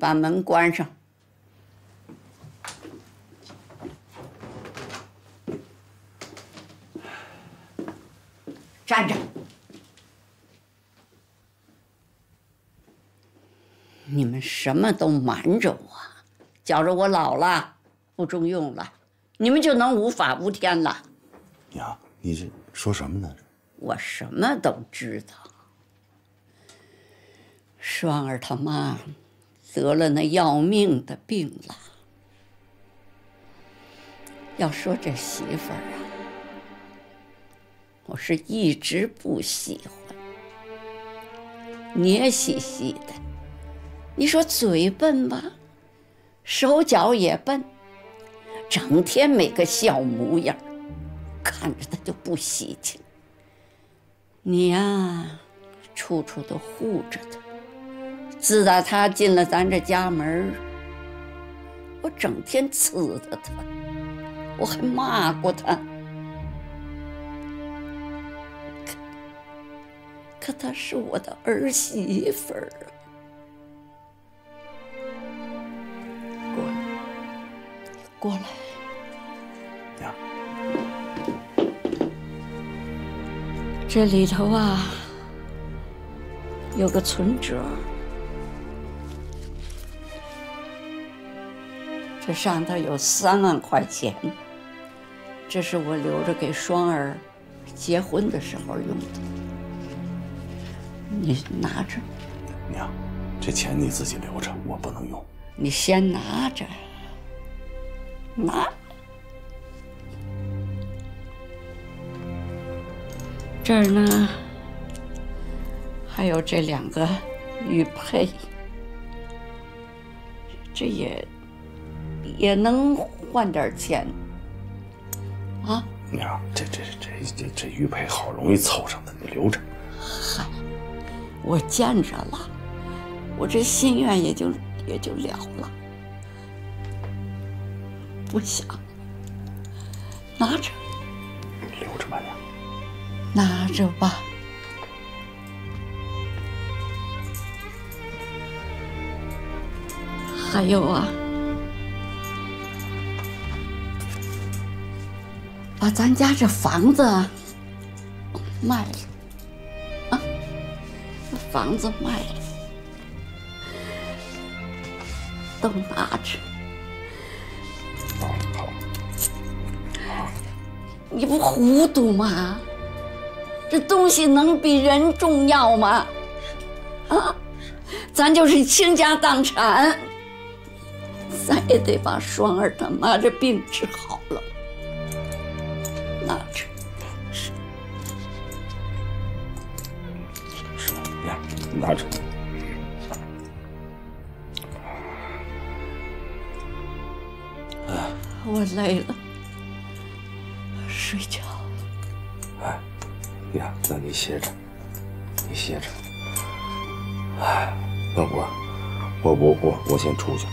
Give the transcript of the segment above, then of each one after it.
把门关上。站着！你们什么都瞒着我，觉着我老了，不中用了，你们就能无法无天了。娘，你这说什么呢？我什么都知道。双儿他妈得了那要命的病了。要说这媳妇儿啊，我是一直不喜欢，捏兮兮的。你说嘴笨吧，手脚也笨，整天没个笑模样，看着他就不喜庆。你呀，处处都护着他。自打他进了咱这家门我整天呲着他，我还骂过他。可可她是我的儿媳妇儿啊！过来，过来，娘，这里头啊有个存折。这上头有三万块钱，这是我留着给双儿结婚的时候用的。你拿着。娘，这钱你自己留着，我不能用。你先拿着，拿。这儿呢，还有这两个玉佩，这也。也能换点钱，啊！娘，这这这这这玉佩好容易凑上的，你留着。嗨，我见着了，我这心愿也就也就了了。不想，拿着，留着吧，娘。拿着吧。还有啊。把咱家这房子卖了，啊，房子卖了，都拿着。你不糊涂吗？这东西能比人重要吗？啊，咱就是倾家荡产，咱也得把双儿他妈这病治好了。我累了，睡觉。哎，呀，那你歇着，你歇着。哎，那我，我，我，我，我先出去。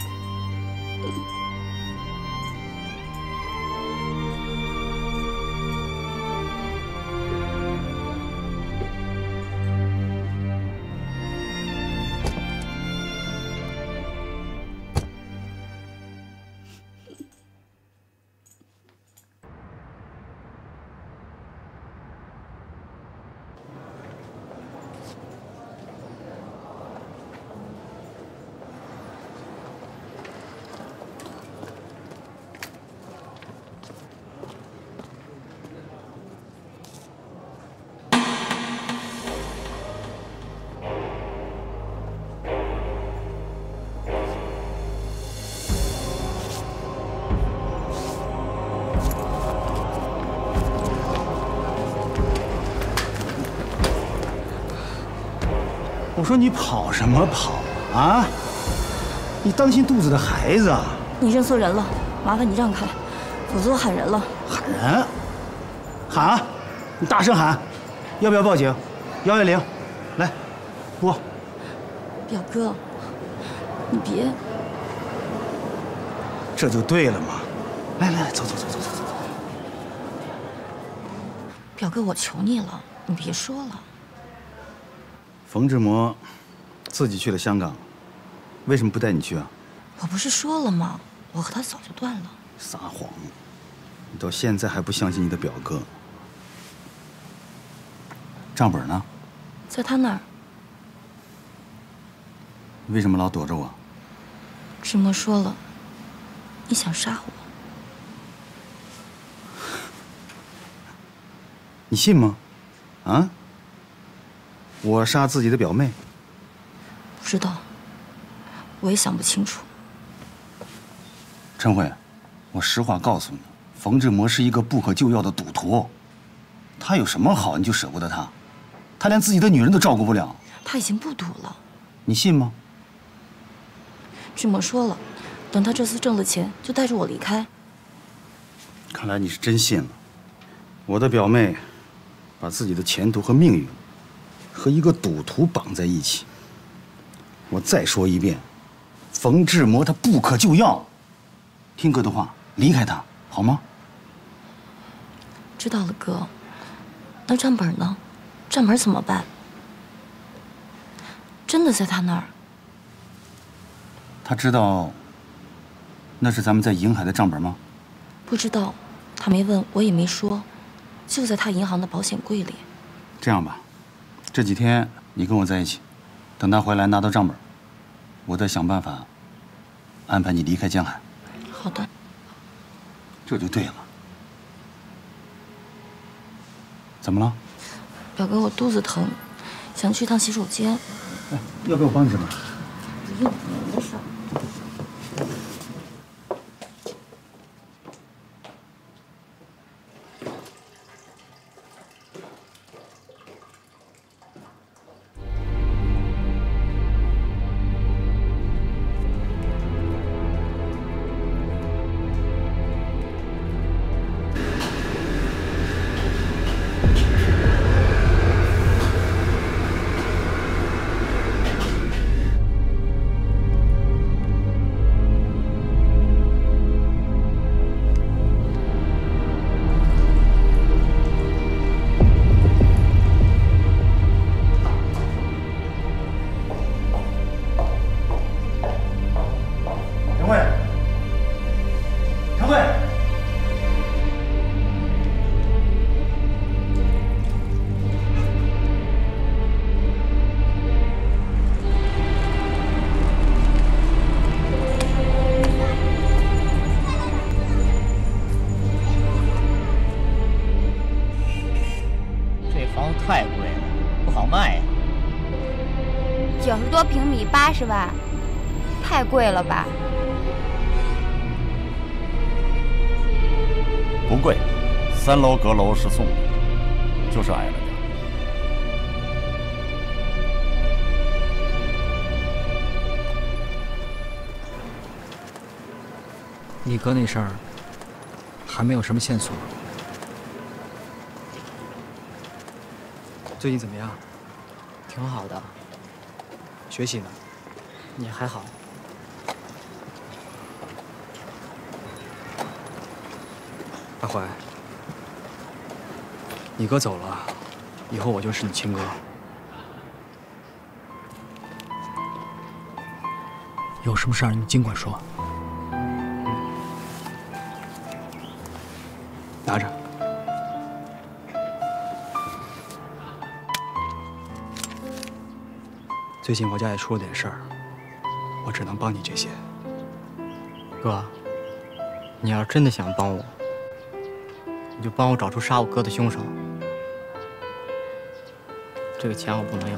我说你跑什么跑啊？你当心肚子的孩子啊！你认错人了，麻烦你让开，否则我喊人了。喊人？喊啊！你大声喊！要不要报警？幺幺零，来，拨。表哥，你别。这就对了嘛！来来来，走走走走走走。表哥，我求你了，你别说了。冯志摩自己去了香港，为什么不带你去啊？我不是说了吗？我和他早就断了。撒谎！你到现在还不相信你的表哥？账本呢？在他那儿。为什么老躲着我？志摩说了，你想杀我。你信吗？啊？我杀自己的表妹？不知道，我也想不清楚。陈慧，我实话告诉你，冯志摩是一个不可救药的赌徒。他有什么好，你就舍不得他？他连自己的女人都照顾不了。他已经不赌了。你信吗？志摩说了，等他这次挣了钱，就带着我离开。看来你是真信了。我的表妹。把自己的前途和命运和一个赌徒绑在一起。我再说一遍，冯志摩他不可救药。听哥的话，离开他好吗？知道了，哥。那账本呢？账本怎么办？真的在他那儿？他知道那是咱们在银海的账本吗？不知道，他没问，我也没说。就在他银行的保险柜里。这样吧，这几天你跟我在一起，等他回来拿到账本，我再想办法安排你离开江海。好的。这就对了。怎么了？表哥，我肚子疼，想去趟洗手间。哎，要不要我帮你什么？不用，没事。是吧？太贵了吧？不贵，三楼阁楼是送的，就是矮了点。你哥那事儿还没有什么线索。最近怎么样？挺好的。学习呢？你还好。阿怀，你哥走了，以后我就是你亲哥。有什么事儿你尽管说。拿着。最近我家也出了点事儿。我只能帮你这些，哥。你要是真的想帮我，你就帮我找出杀我哥的凶手。这个钱我不能要。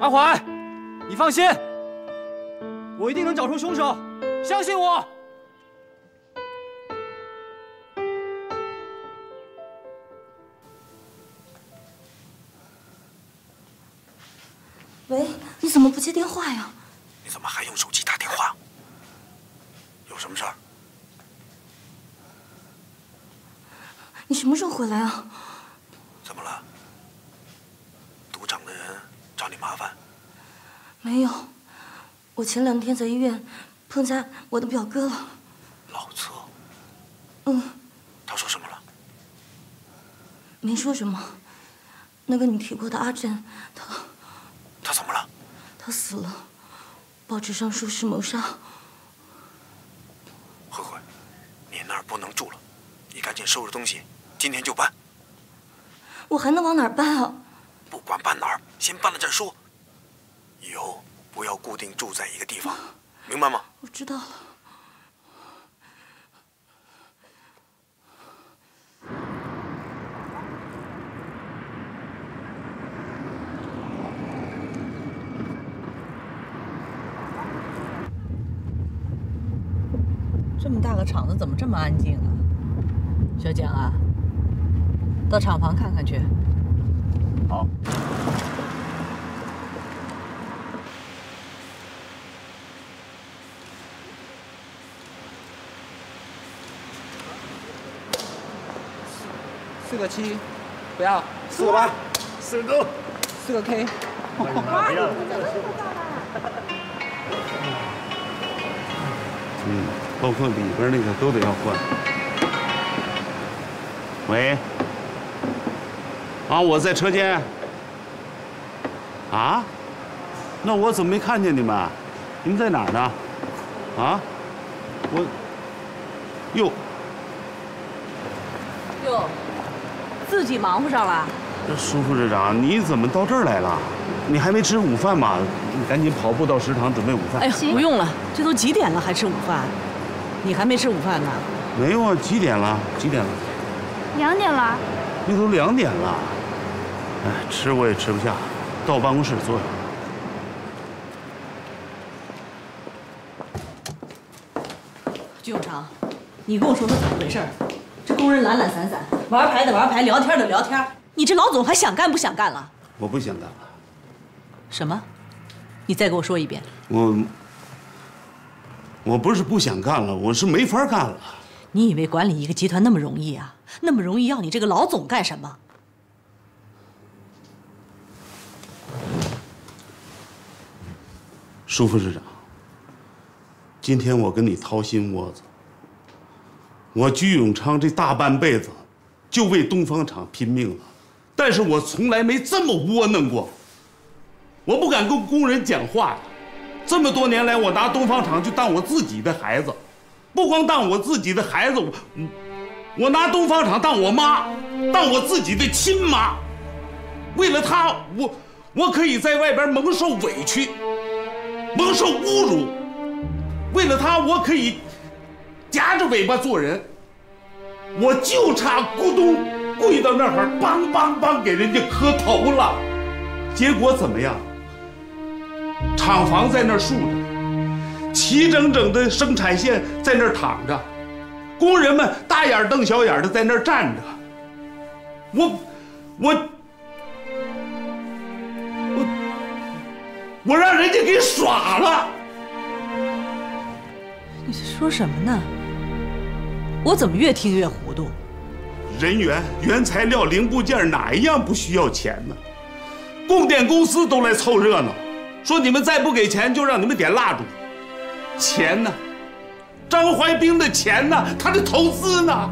阿怀，你放心，我一定能找出凶手，相信我。么不接电话呀？你怎么还用手机打电话？有什么事儿？你什么时候回来啊？怎么了？赌场的人找你麻烦？没有，我前两天在医院碰见我的表哥了。老策。嗯。他说什么了？没说什么。那个你提过的阿珍，他？他死了，报纸上说是谋杀。慧慧，你那儿不能住了，你赶紧收拾东西，今天就搬。我还能往哪儿搬啊？不管搬哪儿，先搬了再说。以后不要固定住在一个地方，明白吗？我知道了。这么大个厂子，怎么这么安静啊？小蒋啊，到厂房看看去。好。四个七，不要。四个八，四个九，四个 K。哇，你怎么这么大嗯，包括里边那个都得要换。喂，啊，我在车间。啊？那我怎么没看见你们？你们在哪儿呢？啊？我，哟，哟，自己忙活上了。这舒副市长，你怎么到这儿来了？你还没吃午饭吗？你赶紧跑步到食堂准备午饭。哎呀，不用了，这都几点了还吃午饭？你还没吃午饭呢？没有啊，几点了？几点了？两点了。那都两点了。哎，吃我也吃不下，到我办公室坐下。居永昌，你跟我说说怎么回事？这工人懒懒散散，玩牌的玩牌，聊天的聊天，你这老总还想干不想干了？我不想干了。什么？你再给我说一遍。我，我不是不想干了，我是没法干了。你以为管理一个集团那么容易啊？那么容易要你这个老总干什么？舒副市长，今天我跟你掏心窝子。我鞠永昌这大半辈子，就为东方厂拼命了，但是我从来没这么窝囊过。我不敢跟工人讲话呀。这么多年来，我拿东方厂就当我自己的孩子，不光当我自己的孩子，我我拿东方厂当我妈，当我自己的亲妈。为了他，我我可以在外边蒙受委屈，蒙受侮辱。为了他，我可以夹着尾巴做人。我就差咕咚跪到那儿，梆梆梆给人家磕头了。结果怎么样？厂房在那儿竖着，齐整整的生产线在那儿躺着，工人们大眼瞪小眼的在那儿站着。我，我，我，我让人家给耍了。你在说什么呢？我怎么越听越糊涂？人员、原材料、零部件哪一样不需要钱呢？供电公司都来凑热闹。说你们再不给钱，就让你们点蜡烛。钱呢？张怀兵的钱呢？他的投资呢？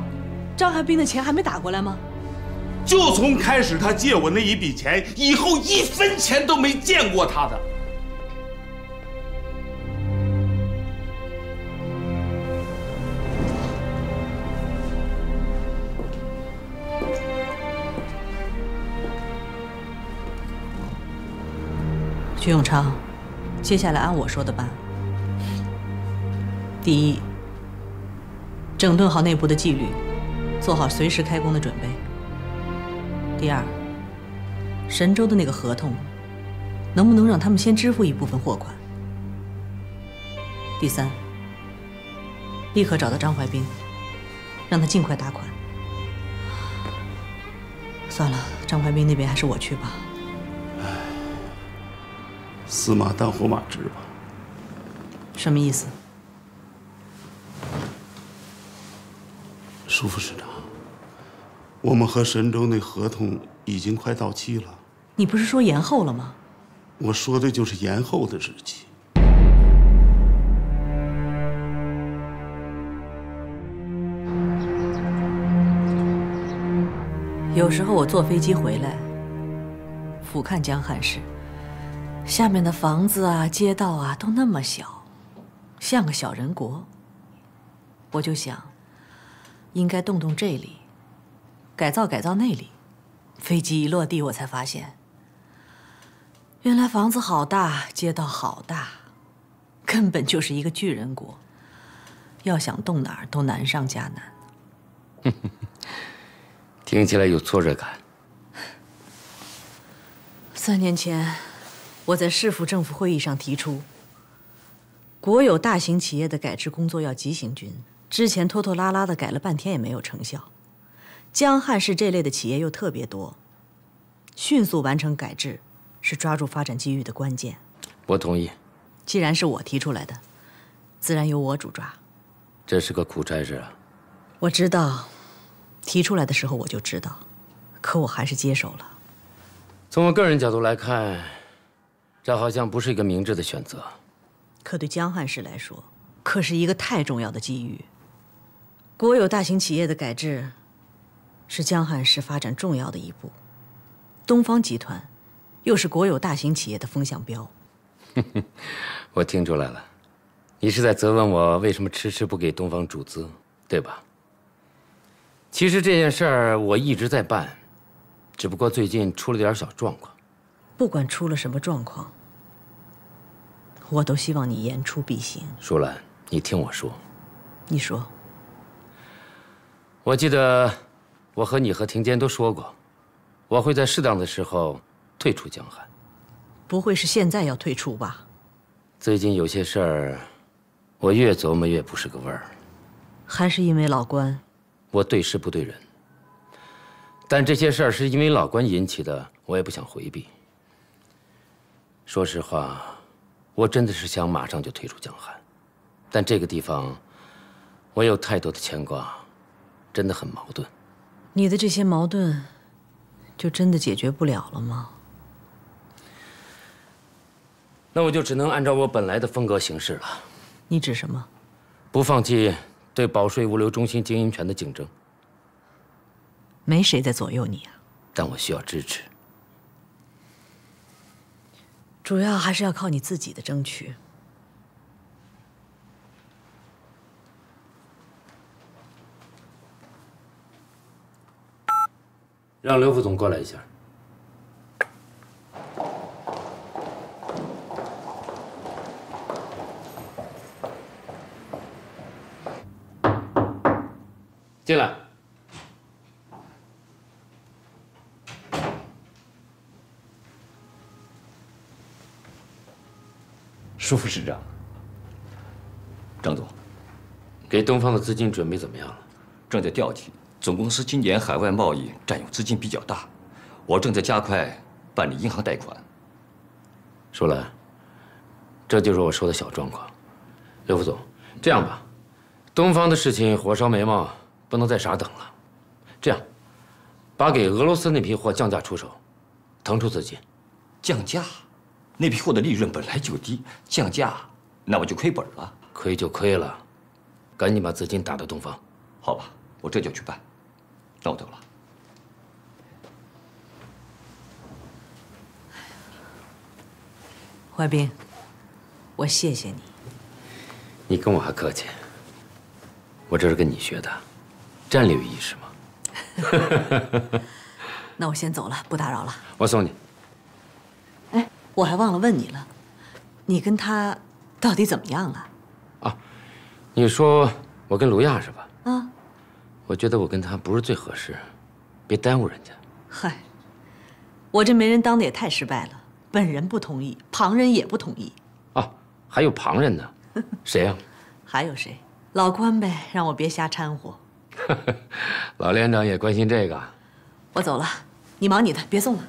张怀兵的钱还没打过来吗？就从开始他借我那一笔钱以后，一分钱都没见过他的。徐永昌，接下来按我说的办。第一，整顿好内部的纪律，做好随时开工的准备。第二，神州的那个合同，能不能让他们先支付一部分货款？第三，立刻找到张怀兵，让他尽快打款。算了，张怀兵那边还是我去吧。死马当活马治吧。什么意思？舒副市长，我们和神州那合同已经快到期了。你不是说延后了吗？我说的就是延后的日期。有时候我坐飞机回来，俯瞰江汉市，下面的房子啊、街道啊都那么小，像个小人国。我就想，应该动动这里，改造改造那里。飞机一落地，我才发现，原来房子好大，街道好大，根本就是一个巨人国。要想动哪儿都难上加难。听起来有挫折感。三年前，我在市府政府会议上提出，国有大型企业的改制工作要急行军。之前拖拖拉拉的改了半天也没有成效，江汉市这类的企业又特别多，迅速完成改制是抓住发展机遇的关键。我同意。既然是我提出来的，自然由我主抓。这是个苦差事啊。我知道，提出来的时候我就知道，可我还是接手了。从我个人角度来看，这好像不是一个明智的选择。可对江汉市来说，可是一个太重要的机遇。国有大型企业的改制，是江汉市发展重要的一步。东方集团，又是国有大型企业的风向标。我听出来了，你是在责问我为什么迟迟不给东方注资，对吧？其实这件事儿我一直在办，只不过最近出了点小状况。不管出了什么状况，我都希望你言出必行。舒兰，你听我说。你说。我记得，我和你和庭坚都说过，我会在适当的时候退出江汉。不会是现在要退出吧？最近有些事儿，我越琢磨越不是个味儿。还是因为老关？我对事不对人。但这些事儿是因为老关引起的，我也不想回避。说实话，我真的是想马上就退出江汉，但这个地方，我有太多的牵挂，真的很矛盾。你的这些矛盾，就真的解决不了了吗？那我就只能按照我本来的风格行事了。你指什么？不放弃对保税物流中心经营权的竞争。没谁在左右你啊。但我需要支持。主要还是要靠你自己的争取。让刘副总过来一下。进来。舒副市长，张总，给东方的资金准备怎么样了？正在调集。总公司今年海外贸易占用资金比较大，我正在加快办理银行贷款。舒兰，这就是我说的小状况。刘副总，这样吧，东方的事情火烧眉毛，不能再傻等了。这样，把给俄罗斯那批货降价出手，腾出资金。降价？那批货的利润本来就低，降价那我就亏本了。亏就亏了，赶紧把资金打到东方。好吧，我这就去办。那我走了。怀斌，我谢谢你。你跟我还客气？我这是跟你学的，战略意识嘛。那我先走了，不打扰了。我送你。哎，我还忘了问你了，你跟他到底怎么样了？啊，你说我跟卢亚是吧？啊。我觉得我跟他不是最合适，别耽误人家。嗨，我这媒人当的也太失败了，本人不同意，旁人也不同意。啊，还有旁人呢？谁呀？还有谁？老关呗，让我别瞎掺和。老连长也关心这个。我走了，你忙你的，别送了。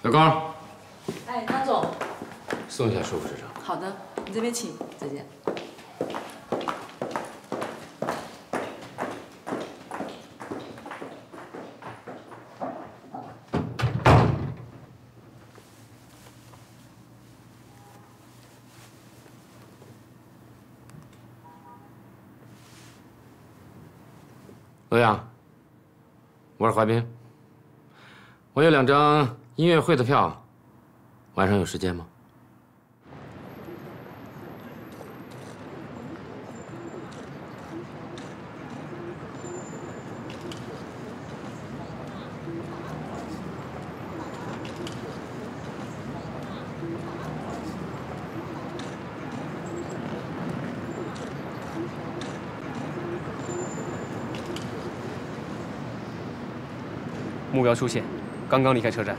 小高。哎，张总。送一下舒副市长。好的，你这边请，再见。罗阳，我是怀斌。我有两张音乐会的票，晚上有时间吗？目标出现，刚刚离开车站。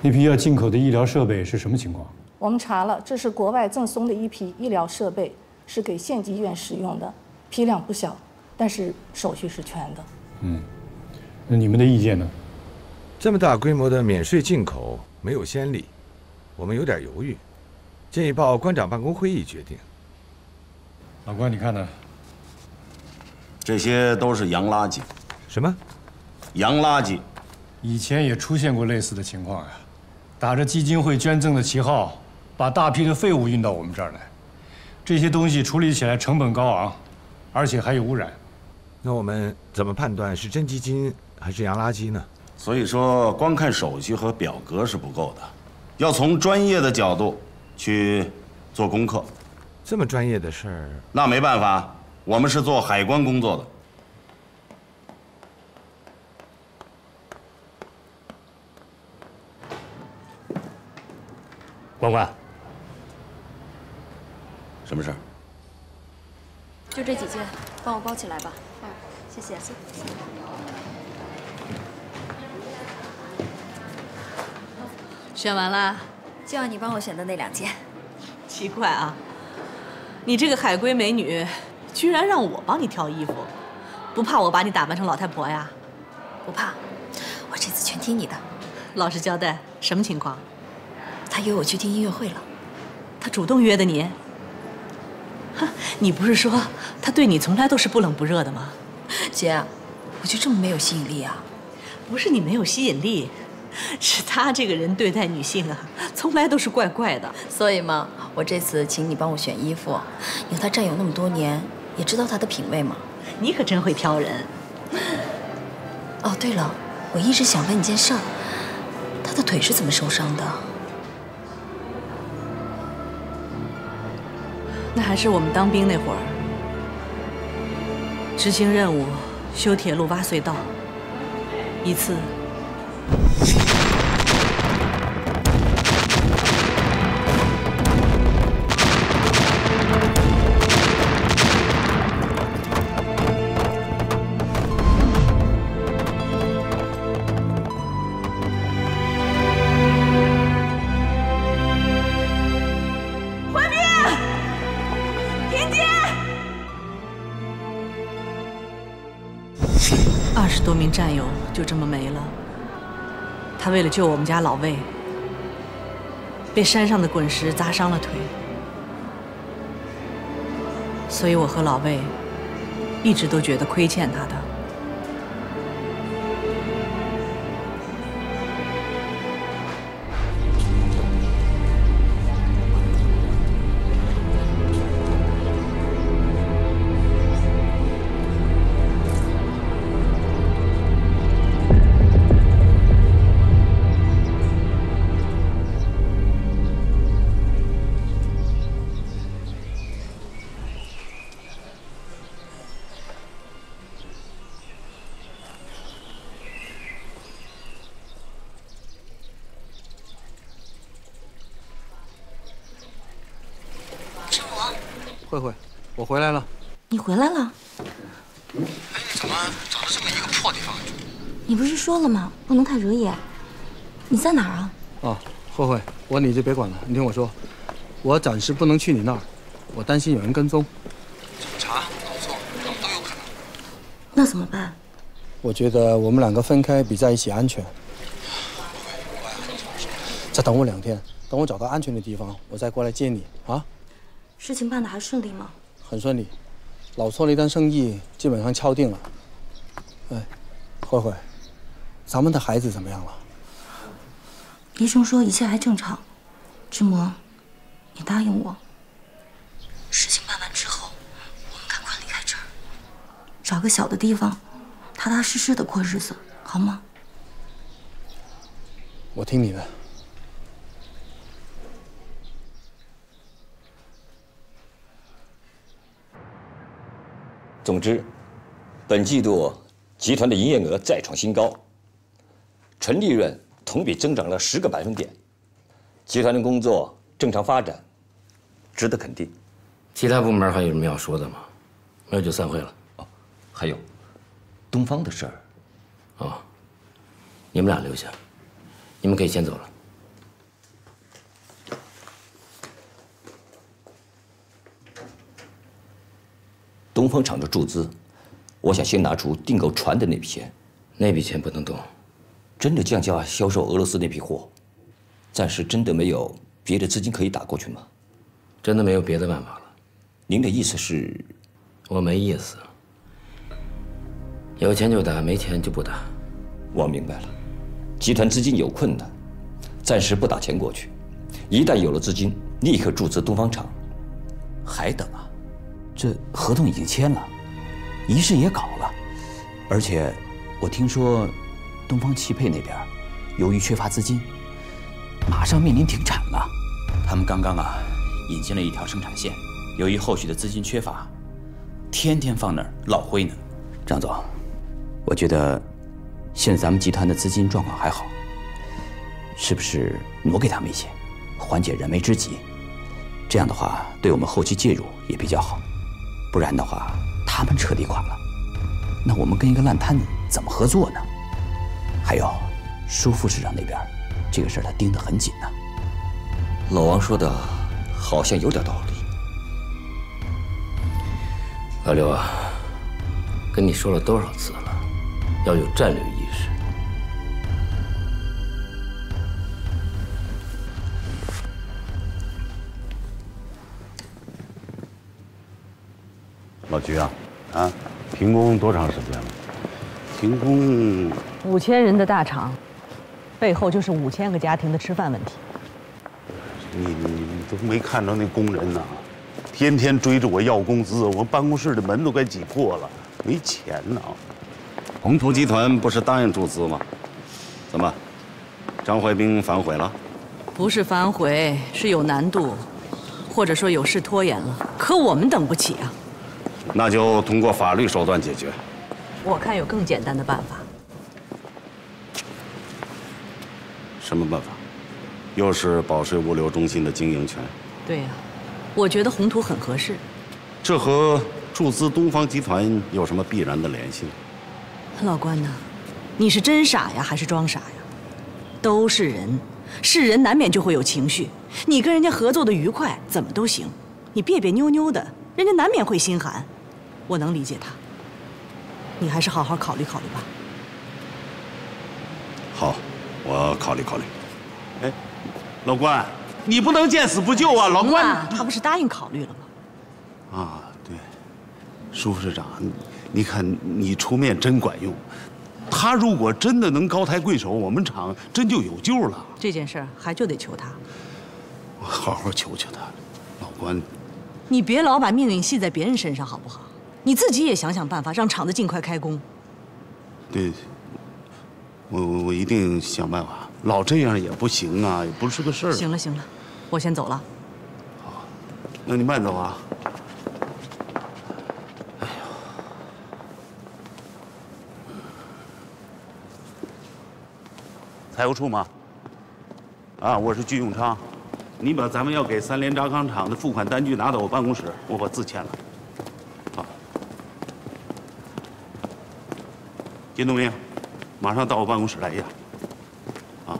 那批要进口的医疗设备是什么情况？我们查了，这是国外赠送的一批医疗设备，是给县级医院使用的，批量不小，但是手续是全的。嗯，那你们的意见呢？这么大规模的免税进口没有先例，我们有点犹豫，建议报关长办公会议决定。老关，你看呢？这些都是洋垃圾。什么？洋垃圾。以前也出现过类似的情况呀，打着基金会捐赠的旗号，把大批的废物运到我们这儿来。这些东西处理起来成本高昂，而且还有污染。那我们怎么判断是真基金还是洋垃圾呢？所以说，光看手续和表格是不够的，要从专业的角度去做功课。这么专业的事儿，那没办法，我们是做海关工作的。关关，什么事儿？就这几件，帮我包起来吧。嗯，谢谢。选完了，就要你帮我选的那两件。奇怪啊，你这个海归美女，居然让我帮你挑衣服，不怕我把你打扮成老太婆呀？不怕，我这次全听你的。老实交代，什么情况？他约我去听音乐会了。他主动约的你？哼，你不是说他对你从来都是不冷不热的吗？姐，我就这么没有吸引力啊？不是你没有吸引力，是他这个人对待女性啊，从来都是怪怪的。所以嘛，我这次请你帮我选衣服，有他战友那么多年，也知道他的品味嘛。你可真会挑人。哦，对了，我一直想问你件事儿，他的腿是怎么受伤的？那还是我们当兵那会儿，执行任务，修铁路、挖隧道。一次，战友就这么没了。他为了救我们家老魏，被山上的滚石砸伤了腿，所以我和老魏一直都觉得亏欠他的。回来了。你回来了？哎，怎么找到这么一个破地方住？你不是说了吗？不能太惹眼。你在哪儿啊？哦，慧慧，我你就别管了，你听我说，我暂时不能去你那儿，我担心有人跟踪。警察、搞错，他们都有可能。那怎么办？我觉得我们两个分开比在一起安全。再等我两天，等我找到安全的地方，我再过来接你啊。事情办得还顺利吗？很顺利，老错了一单生意基本上敲定了。哎，慧慧，咱们的孩子怎么样了？医生说一切还正常。志摩，你答应我，事情办完之后，我们赶快离开这儿找个小的地方，踏踏实实的过日子，好吗？我听你的。总之，本季度集团的营业额再创新高，纯利润同比增长了十个百分点，集团的工作正常发展，值得肯定。其他部门还有什么要说的吗？没有就散会了。哦，还有东方的事儿。哦，你们俩留下，你们可以先走了。东风厂的注资，我想先拿出订购船的那笔钱。那笔钱不能动。真的降价销售俄罗斯那批货，暂时真的没有别的资金可以打过去吗？真的没有别的办法了。您的意思是？我没意思。有钱就打，没钱就不打。我明白了，集团资金有困难，暂时不打钱过去。一旦有了资金，立刻注资东方厂。还等啊？这合同已经签了，仪式也搞了，而且我听说东方汽配那边由于缺乏资金，马上面临停产了。他们刚刚啊引进了一条生产线，由于后续的资金缺乏，天天放那儿落灰呢。张总，我觉得现在咱们集团的资金状况还好，是不是挪给他们一些，缓解燃眉之急？这样的话，对我们后期介入也比较好。不然的话，他们彻底垮了，那我们跟一个烂摊子怎么合作呢？还有，舒副市长那边，这个事儿他盯得很紧呢。老王说的，好像有点道理。老刘啊，跟你说了多少次了，要有战略意识。老菊啊，啊，停工多长时间了？停工五千人的大厂，背后就是五千个家庭的吃饭问题。你你你都没看着那工人呐，天天追着我要工资，我办公室的门都快挤破了，没钱呢。宏图集团不是答应注资吗？怎么，张怀兵反悔了？不是反悔，是有难度，或者说有事拖延了。可我们等不起啊。那就通过法律手段解决。我看有更简单的办法。什么办法？又是保税物流中心的经营权？对呀，我觉得宏图很合适。这和注资东方集团有什么必然的联系？老关呐，你是真傻呀，还是装傻呀？都是人，是人难免就会有情绪。你跟人家合作的愉快，怎么都行。你别别扭扭的，人家难免会心寒。我能理解他，你还是好好考虑考虑吧。好，我考虑考虑。哎，老关，你不能见死不救啊！老关，他不是答应考虑了吗？啊，对，舒副市长，你看你出面真管用。他如果真的能高抬贵手，我们厂真就有救了。这件事还就得求他。我好好求求他，老关。你别老把命运系在别人身上，好不好？你自己也想想办法，让厂子尽快开工。对，我我我一定想办法。老这样也不行啊，也不是个事儿。行了行了，我先走了。好，那你慢走啊。哎呦，财务处吗？啊，我是鞠永昌，你把咱们要给三联轧钢厂的付款单据拿到我办公室，我把字签了。金东明，马上到我办公室来一下。啊！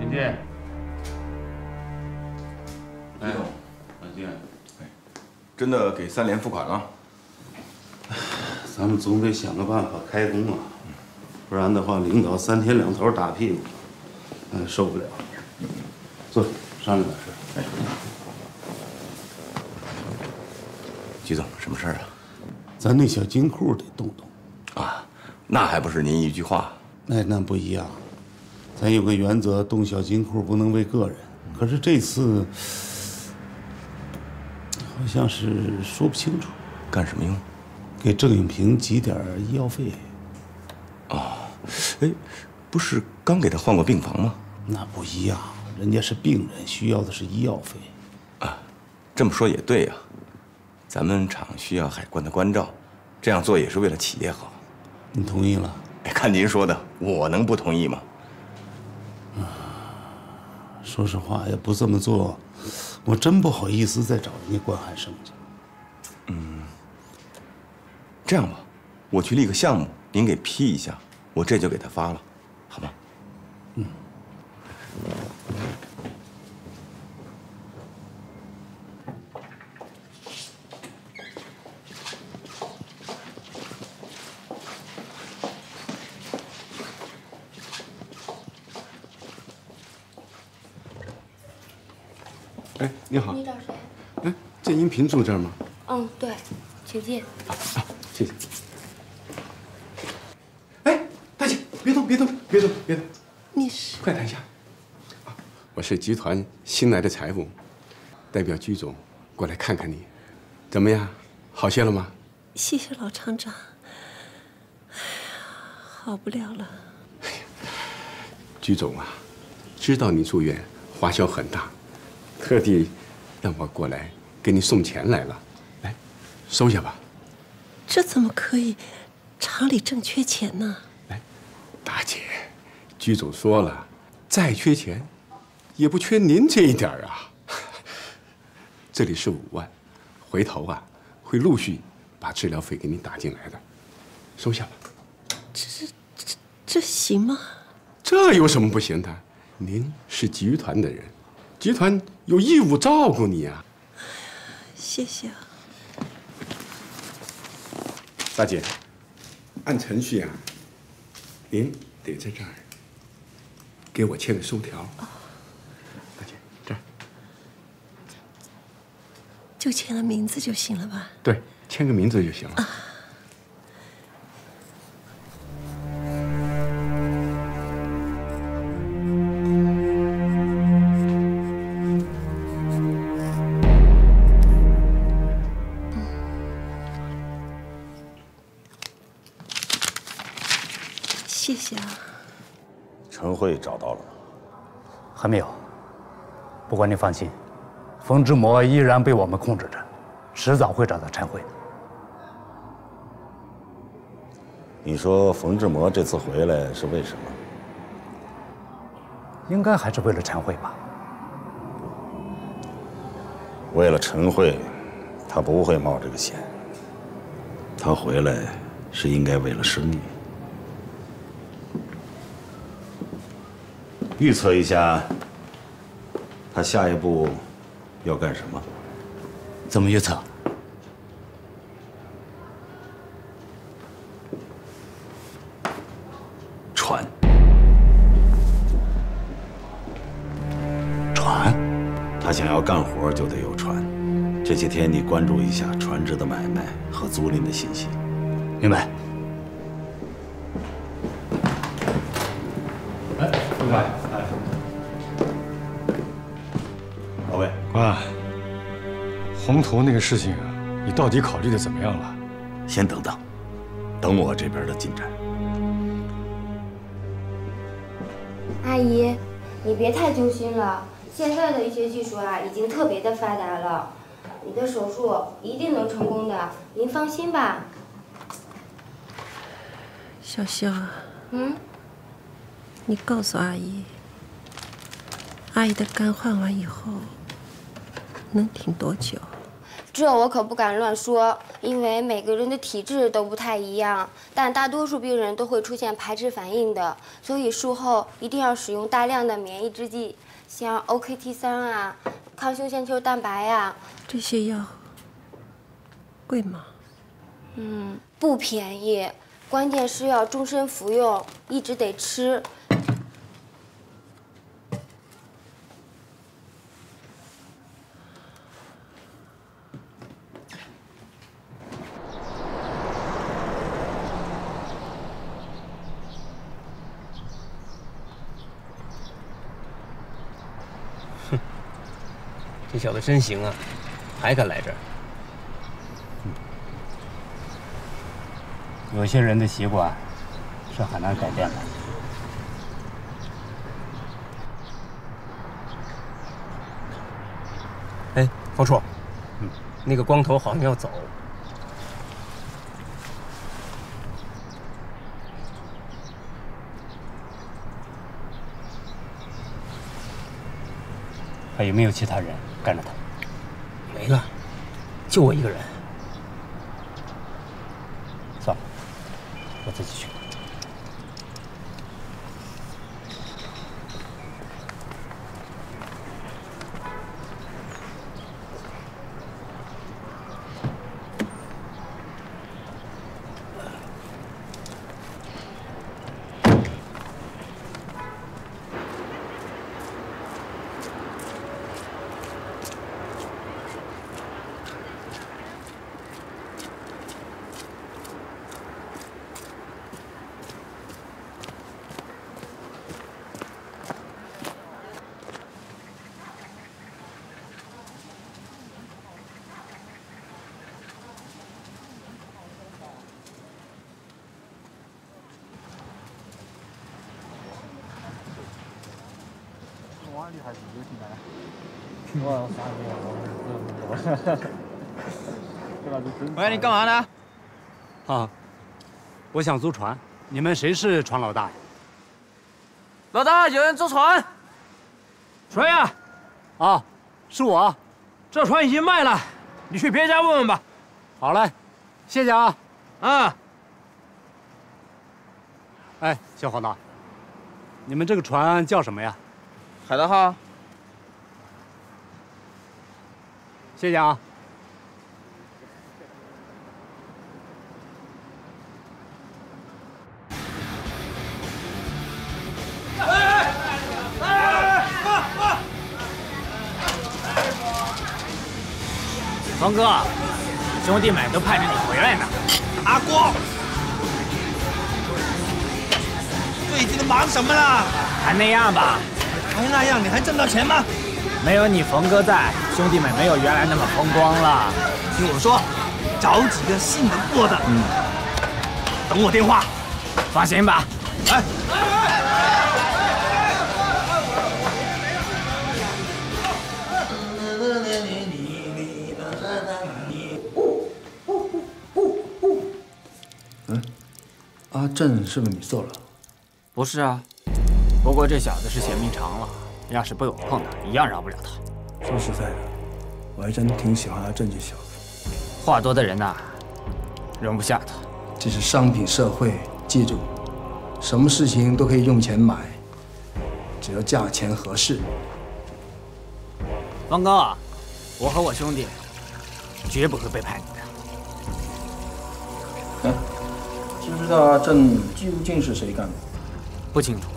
林进，哎，老金，真的给三联付款了？总得想个办法开工啊，不然的话，领导三天两头打屁股，嗯，受不了。坐，商量点事。哎，局总，什么事儿啊？咱那小金库得动动。啊，那还不是您一句话？那那不一样，咱有个原则，动小金库不能为个人。可是这次好像是说不清楚，干什么用？给郑永平挤点医药费。哦，哎，不是刚给他换过病房吗？那不一样，人家是病人，需要的是医药费。啊，这么说也对呀。咱们厂需要海关的关照，这样做也是为了企业好。你同意了？看您说的，我能不同意吗？啊说实话，要不这么做，我真不好意思再找人家关海生去。嗯，这样吧，我去立个项目，您给批一下，我这就给他发了，好吗？嗯。哎，你好。你找谁？哎，建英平住这儿吗？嗯，对，请进。谢谢。哎，大姐，别动，别动，别动，别动，你是？快躺下。啊我是集团新来的财务，代表居总过来看看你，怎么样？好些了吗？谢谢老厂长。哎呀，好不了了。居总啊，知道你住院花销很大，特地让我过来给你送钱来了，来，收下吧。这怎么可以？厂里正缺钱呢。大姐，居总说了，再缺钱，也不缺您这一点儿啊。这里是五万，回头啊会陆续把治疗费给你打进来的，收下吧。这这这行吗？这有什么不行的？您是集团的人，集团有义务照顾你啊。谢谢啊。大姐，按程序啊，您得在这儿给我签个收条。大姐，这儿就签了名字就行了吧？对，签个名字就行了。谢放心，冯志摩依然被我们控制着，迟早会找到陈慧的。你说冯志摩这次回来是为什么？应该还是为了陈慧吧？为了陈慧，他不会冒这个险。他回来是应该为了生意。预测一下，他下一步要干什么？怎么预测？船。船，他想要干活就得有船。这些天你关注一下船只的买卖和租赁的信息。明白。宏图那个事情啊，你到底考虑的怎么样了？先等等，等我这边的进展。阿姨，你别太揪心了。现在的一些技术啊，已经特别的发达了，你的手术一定能成功的，您放心吧。小肖啊，嗯，你告诉阿姨，阿姨的肝换完以后能挺多久？这我可不敢乱说，因为每个人的体质都不太一样，但大多数病人都会出现排斥反应的，所以术后一定要使用大量的免疫制剂，像 OKT 三啊、抗胸腺球蛋白呀、这些药贵吗？嗯，不便宜，关键是要终身服用，一直得吃。小子真行啊，还敢来这儿。有些人的习惯是很难改变的。哎，方处，嗯，那个光头好像要走。还有没有其他人跟着他？没了，就我一个人。算了，我自己去。喂，你干嘛呢？啊，我想租船，你们谁是船老大呀？老大，有人租船。谁呀？啊，是我。这船已经卖了，你去别家问问吧。好嘞，谢谢啊。啊。哎，小伙子，你们这个船叫什么呀？海德号。谢谢啊。王哥，兄弟们都盼着你回来呢。阿光，最近都忙什么了？还那样吧。还那样，你还挣到钱吗？没有你冯哥在，兄弟们没有原来那么风光了。听我说，找几个信得过的，嗯，等我电话。放心吧。来。嗯，阿振是不是你做了？不是啊，不过这小子是嫌命长了，要是被我碰到，一样饶不了他。说实在的，我还真挺喜欢阿正这小子。话多的人呐，容不下他。这是商品社会，记住，什么事情都可以用钱买，只要价钱合适。王哥，我和我兄弟绝不会背叛你的。知不知道阿正究竟是谁干的？不清楚，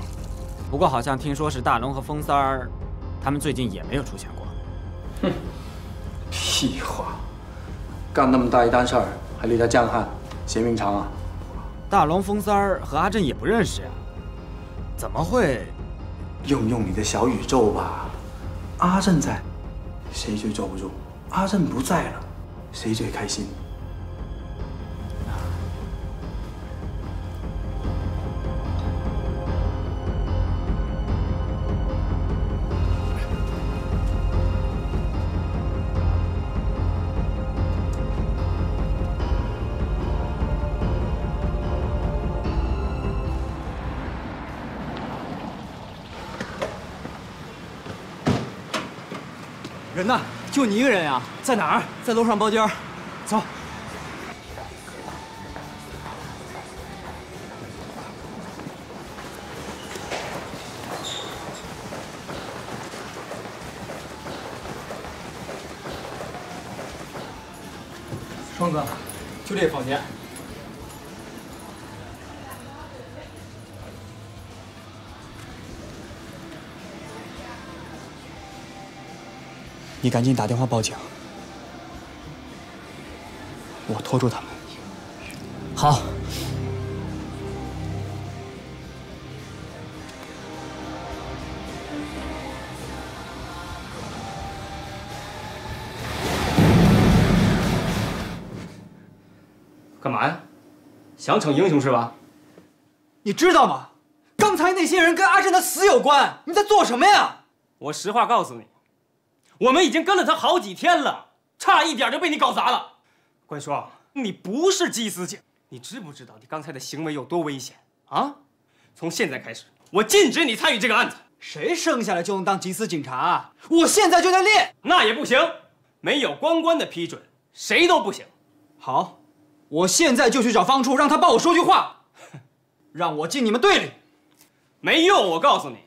不过好像听说是大龙和风三儿，他们最近也没有出现过。哼，屁话！干那么大一单事儿，还立他江汉，嫌命长啊！大龙、风三儿和阿振也不认识呀，怎么会？用用你的小宇宙吧。阿振在，谁最坐不住？阿振不在了，谁最开心？就你一个人呀？在哪儿？在楼上包间。走。双哥，就这房间。你赶紧打电话报警，我拖住他们。好。干嘛呀？想逞英雄是吧？你知道吗？刚才那些人跟阿振的死有关，你在做什么呀？我实话告诉你，我们已经跟了他好几天了，差一点就被你搞砸了。关双，你不是缉私警，你知不知道你刚才的行为有多危险啊？从现在开始，我禁止你参与这个案子。谁生下来就能当缉私警察？我现在就在练，那也不行，没有关关的批准，谁都不行。好，我现在就去找方处，让他帮我说句话，让我进你们队里。没用，我告诉你，